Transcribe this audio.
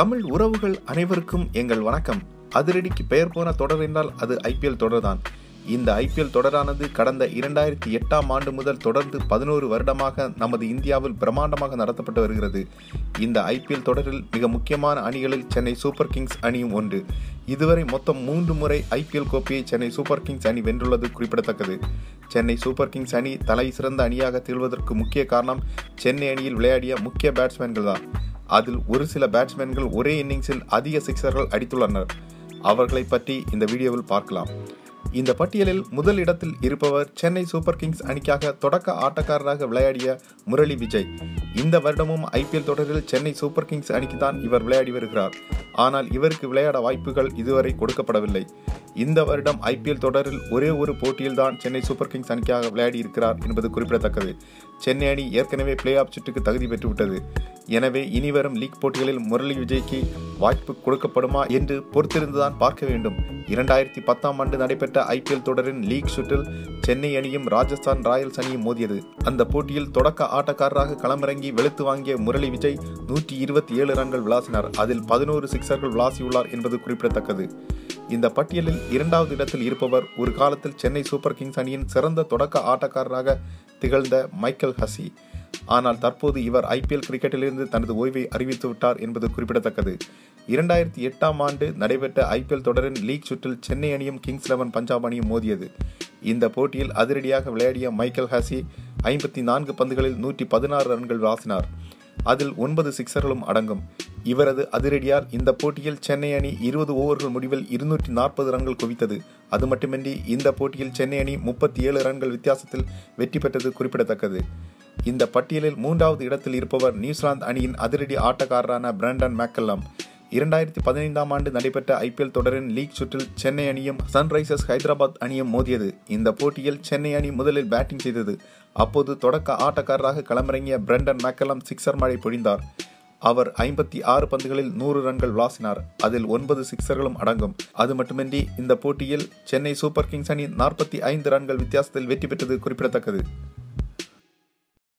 தமிழ் உறவுகள் அனைவருக்கும் எங்கள் வணக்கம். அதிரடிக்கு பெயர் போன தொடர் என்றால் அது ஐபிஎல் தொடர்தான். இந்த ஐபிஎல் தொடரானது கடந்த இரண்டாயிரத்தி எட்டாம் ஆண்டு முதல் தொடர்ந்து பதினோரு வருடமாக நமது இந்தியாவில் பிரம்மாண்டமாக நடத்தப்பட்டு வருகிறது. இந்த ஐபிஎல் தொடரில் மிக முக்கியமான அணிகளில் சென்னை சூப்பர் கிங்ஸ் அணியும் ஒன்று. இதுவரை மொத்தம் மூன்று முறை ஐபிஎல் கோப்பையை சென்னை சூப்பர் கிங்ஸ் அணி வென்றுள்ளது குறிப்பிடத்தக்கது. சென்னை சூப்பர் கிங்ஸ் அணி தலை சிறந்த அணியாக திகழ்வதற்கு முக்கிய காரணம் சென்னை அணியில் விளையாடிய முக்கிய பேட்ஸ்மேன்கள் தான். அதில் ஒரு சில பேட்ஸ்மேன்கள் ஒரே இன்னிங்ஸில் அதிக சிக்சர்கள் அடித்துள்ளனர். அவர்களை பற்றி இந்த வீடியோவில் பார்க்கலாம். இந்த பட்டியலில் முதல் இடத்தில் இருப்பவர் சென்னை சூப்பர் கிங்ஸ் அணிக்காக தொடக்க ஆட்டக்காரராக விளையாடிய முரளி விஜய். இந்த வருடமும் ஐபிஎல் தொடரில் சென்னை சூப்பர் கிங்ஸ் அணிக்கு தான் இவர் விளையாடி வருகிறார். ஆனால் இவருக்கு விளையாட வாய்ப்புகள் இதுவரை கொடுக்கப்படவில்லை. இந்த வருடம் ஐபிஎல் தொடரில் ஒரே ஒரு போட்டியில் தான் சென்னை சூப்பர் கிங்ஸ் அணிக்காக விளையாடி இருக்கிறார் என்பது குறிப்பிடத்தக்கது. சென்னை அணி ஏற்கனவே பிளே ஆஃப் சுற்றுக்கு தகுதி பெற்றுவிட்டது. எனவே இனிவரும் லீக் போட்டிகளில் முரளி விஜய்க்கு வாய்ப்பு கொடுக்கப்படுமா என்று பொறுத்திருந்துதான் பார்க்க வேண்டும். இரண்டாயிரத்தி பத்தாம் ஆண்டு நடைபெற்ற ஐபிஎல் தொடரின் லீக் சுற்றில் சென்னை அணியும் ராஜஸ்தான் ராயல்ஸ் அணியும் மோதியது. அந்த போட்டியில் தொடக்க ஆட்டக்காரராக களமிறங்கி வெளுத்து வாங்கிய முரளி விஜய் நூற்றி இருபத்தி ஏழு ரன்கள் விளாசினார். அதில் பதினோரு சிக்சர்கள் விளாசியுள்ளார் என்பது குறிப்பிடத்தக்கது. இந்த பட்டியலில் இரண்டாவது இடத்தில் இருப்பவர் ஒரு காலத்தில் சென்னை சூப்பர் கிங்ஸ் அணியின் சிறந்த தொடக்க ஆட்டக்காரராக திகழ்ந்த மைக்கேல் ஹசி ஆனால் தற்போது இவர் ஐபிஎல் கிரிக்கெட்டிலிருந்து தனது ஓய்வை அறிவித்து விட்டார் என்பது குறிப்பிடத்தக்கது. இரண்டாயிரத்தி எட்டாம் ஆண்டு நடைபெற்ற ஐபிஎல் தொடரின் லீக் சுற்றில் சென்னை அணியும் கிங்ஸ் லெவன் பஞ்சாப் அணியும் மோதியது. இந்த போட்டியில் அதிரடியாக விளையாடிய மைக்கேல் ஹாசி ஐம்பத்தி நான்கு பந்துகளில் நூற்றி பதினாறு ரன்கள் வாசினார். அதில் ஒன்பது சிக்சர்களும் அடங்கும். இவரது அதிரடியால் இந்த போட்டியில் சென்னை அணி இருபது ஓவர்கள் முடிவில் இருநூற்றி நாற்பது ரன்கள் குவித்தது. அது மட்டுமின்றி இந்த போட்டியில் சென்னை அணி முப்பத்தி ஏழு ரன்கள் வித்தியாசத்தில் வெற்றி பெற்றது குறிப்பிடத்தக்கது. இந்த பட்டியலில் மூன்றாவது இடத்தில் இருப்பவர் நியூசிலாந்து அணியின் அதிரடி ஆட்டக்காரரான பிராண்டன் மேக்கல்லாம். இரண்டாயிரத்தி பதினைந்தாம் ஆண்டு நடைபெற்ற ஐபிஎல் தொடரின் லீக் சுற்றில் சென்னை அணியும் சன்ரைசர்ஸ் ஹைதராபாத் அணியும் மோதியது. இந்த போட்டியில் சென்னை அணி முதலில் பேட்டிங் செய்தது. அப்போது தொடக்க ஆட்டக்காரராக களமிறங்கிய பிரண்டன் மேக்கலம் சிக்சர் மழை பொழிந்தார். அவர் ஐம்பத்தி ஆறு பந்துகளில் நூறு ரன்கள் விளாசினார். அதில் ஒன்பது சிக்சர்களும் அடங்கும். அது மட்டுமின்றி இந்த போட்டியில் சென்னை சூப்பர் கிங்ஸ் அணி நாற்பத்தி ஐந்து ரன்கள் வித்தியாசத்தில் வெற்றி பெற்றது குறிப்பிடத்தக்கது.